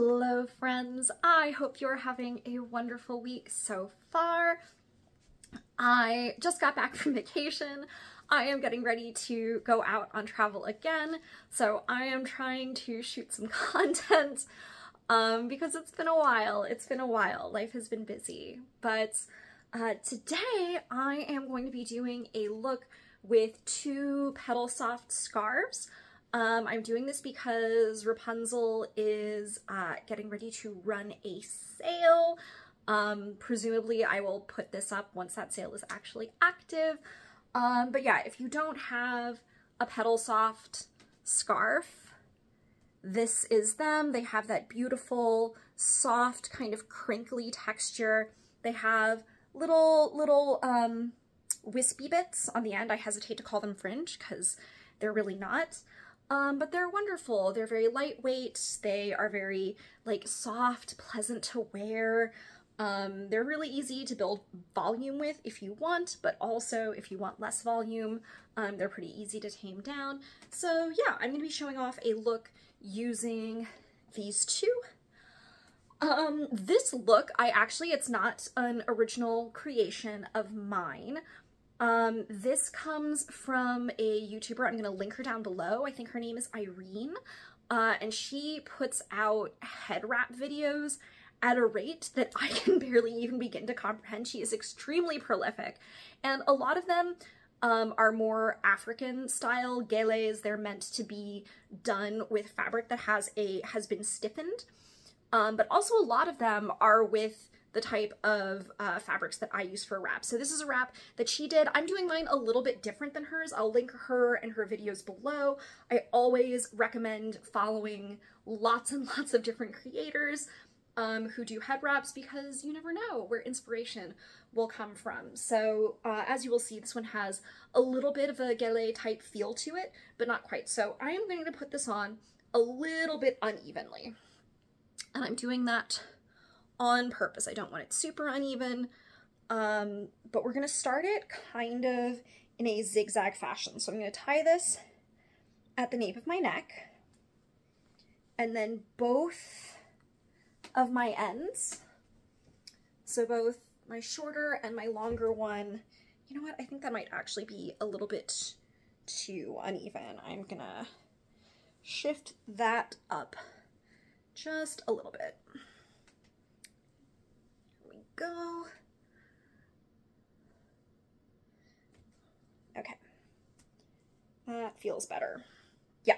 Hello friends, I hope you're having a wonderful week so far. I just got back from vacation. I am getting ready to go out on travel again, so I am trying to shoot some content um, because it's been a while. It's been a while. Life has been busy. But uh, today I am going to be doing a look with two Petal Soft scarves. Um, I'm doing this because Wrapunzel is uh, getting ready to run a sale. Um, presumably I will put this up once that sale is actually active. Um, but yeah, if you don't have a Petal Soft scarf, this is them. They have that beautiful, soft, kind of crinkly texture. They have little, little um, wispy bits on the end. I hesitate to call them fringe because they're really not. Um, but they're wonderful. They're very lightweight. They are very like soft, pleasant to wear. Um, they're really easy to build volume with if you want, but also if you want less volume, um, they're pretty easy to tame down. So yeah, I'm to be showing off a look using these two. Um, this look, I actually, it's not an original creation of mine. Um, this comes from a YouTuber. I'm going to link her down below. I think her name is Irene. Uh, and she puts out head wrap videos at a rate that I can barely even begin to comprehend. She is extremely prolific. And a lot of them um, are more African style geles. They're meant to be done with fabric that has a has been stiffened. Um, but also a lot of them are with the type of uh, fabrics that I use for wrap. So this is a wrap that she did. I'm doing mine a little bit different than hers. I'll link her and her videos below. I always recommend following lots and lots of different creators um, who do head wraps because you never know where inspiration will come from. So uh, as you will see, this one has a little bit of a gele type feel to it, but not quite. So I am going to put this on a little bit unevenly. And I'm doing that on purpose. I don't want it super uneven, um, but we're gonna start it kind of in a zigzag fashion. So I'm gonna tie this at the nape of my neck, and then both of my ends, so both my shorter and my longer one, you know what, I think that might actually be a little bit too uneven. I'm gonna shift that up just a little bit go. Okay. That feels better. Yeah.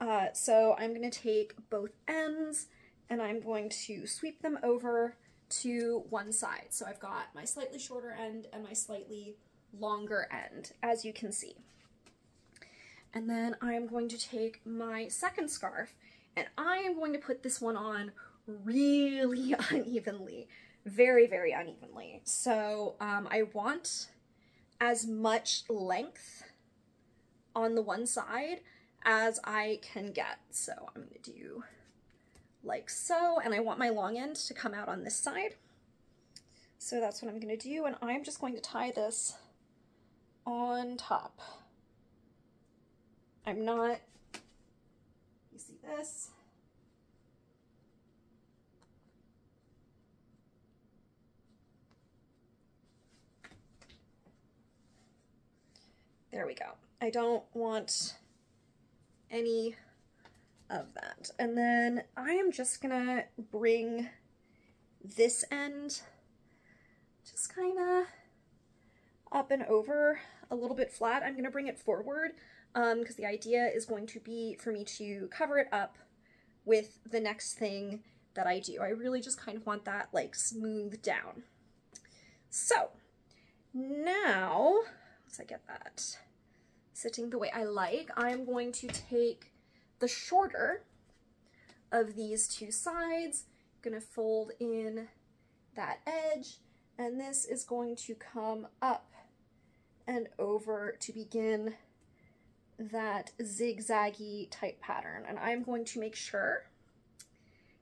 Uh, so I'm going to take both ends and I'm going to sweep them over to one side. So I've got my slightly shorter end and my slightly longer end, as you can see. And then I'm going to take my second scarf and I am going to put this one on really unevenly, very, very unevenly. So um, I want as much length on the one side as I can get. So I'm gonna do like so, and I want my long end to come out on this side. So that's what I'm gonna do, and I'm just going to tie this on top. I'm not, you see this? There we go. I don't want any of that. And then I am just gonna bring this end just kind of up and over a little bit flat. I'm gonna bring it forward because um, the idea is going to be for me to cover it up with the next thing that I do. I really just kind of want that like smooth down. So now once I get that sitting the way I like, I'm going to take the shorter of these two sides, gonna fold in that edge, and this is going to come up and over to begin that zigzaggy type pattern. And I'm going to make sure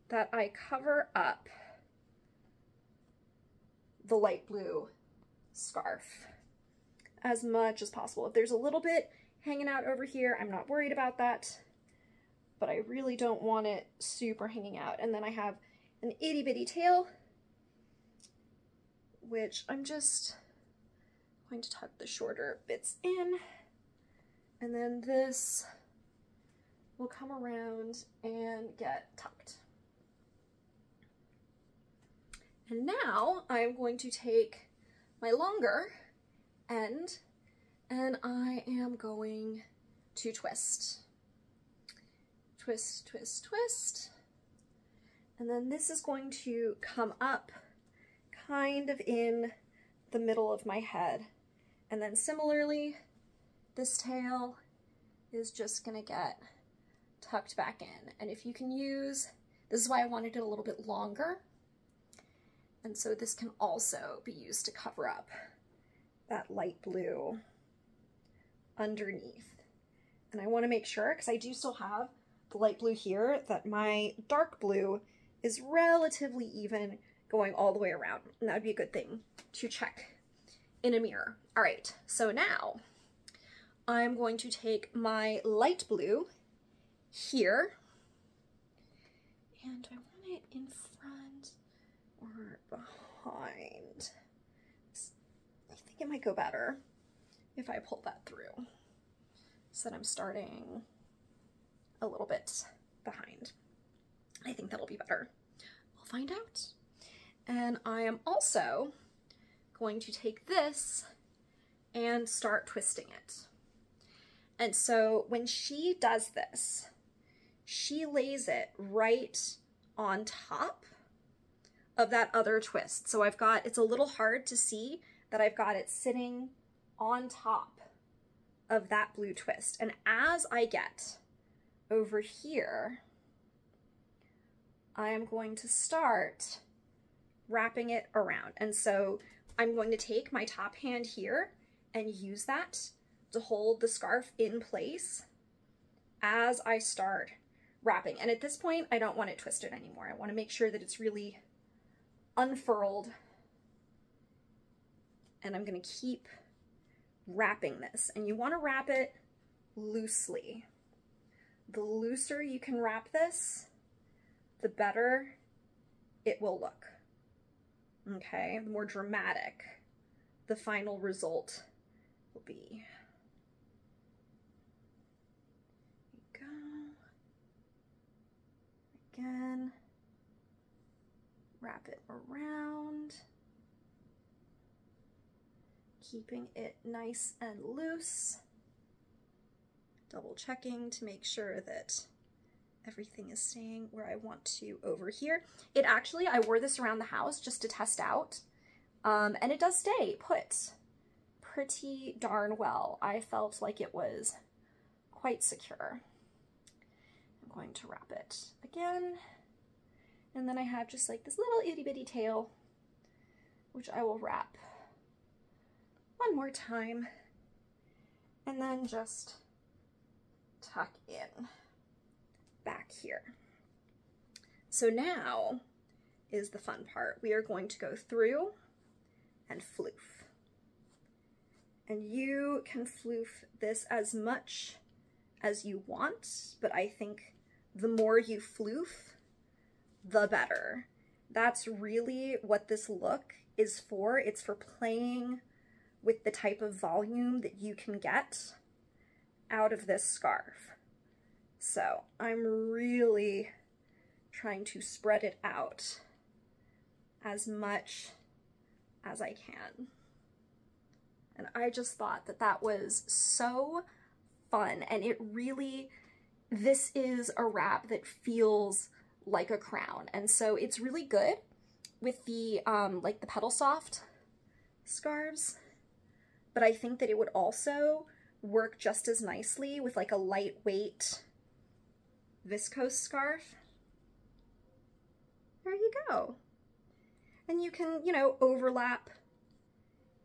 that I cover up the light blue scarf as much as possible. If there's a little bit hanging out over here, I'm not worried about that. but I really don't want it super hanging out. And then I have an itty bitty tail, which I'm just going to tuck the shorter bits in. And then this will come around and get tucked. And now I'm going to take my longer end and I am going to twist. Twist, twist, twist. And then this is going to come up kind of in the middle of my head. And then similarly, this tail is just gonna get tucked back in. And if you can use, this is why I wanted it a little bit longer. And so this can also be used to cover up that light blue underneath. And I wanna make sure, because I do still have the light blue here, that my dark blue is relatively even going all the way around. And that would be a good thing to check in a mirror. All right, so now I'm going to take my light blue here. And I want it in front or behind. I think it might go better if I pull that through so that I'm starting a little bit behind. I think that'll be better. We'll find out. And I am also going to take this and start twisting it. And so when she does this, she lays it right on top of that other twist. So I've got, it's a little hard to see that I've got it sitting on top of that blue twist. And as I get over here, I am going to start wrapping it around. And so I'm going to take my top hand here and use that to hold the scarf in place as I start wrapping. And at this point, I don't want it twisted anymore. I want to make sure that it's really unfurled. And I'm going to keep wrapping this. And you want to wrap it loosely. The looser you can wrap this, the better it will look. Okay, the more dramatic the final result will be. go. Again, wrap it around, keeping it nice and loose, double checking to make sure that everything is staying where I want to over here. It actually, I wore this around the house just to test out, um, and it does stay put pretty darn well. I felt like it was quite secure. I'm going to wrap it again, and then I have just like this little itty bitty tail, which I will wrap one more time, and then just tuck in back here. So now is the fun part. We are going to go through and floof. And you can floof this as much as you want, but I think the more you floof, the better. That's really what this look is for. It's for playing with the type of volume that you can get out of this scarf. So I'm really trying to spread it out as much as I can. And I just thought that that was so fun. And it really, this is a wrap that feels like a crown. And so it's really good with the, um, like the Petal Soft scarves. But I think that it would also work just as nicely with like a lightweight viscose scarf. There you go. And you can, you know, overlap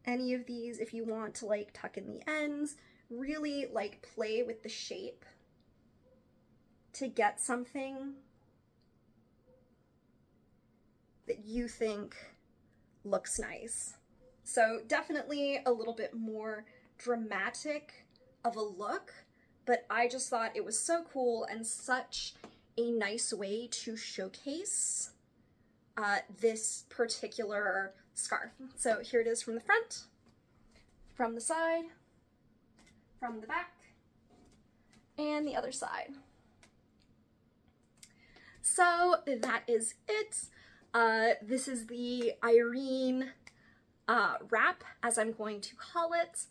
any of these if you want to like tuck in the ends, really like play with the shape to get something that you think looks nice. So definitely a little bit more dramatic of a look, but I just thought it was so cool and such a nice way to showcase uh, this particular scarf. So here it is from the front, from the side, from the back, and the other side. So that is it. Uh, this is the Irene uh, wrap, as I'm going to call it.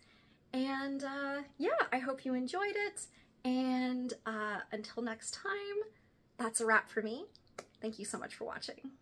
And uh, yeah, I hope you enjoyed it. And uh, until next time, that's a wrap for me. Thank you so much for watching.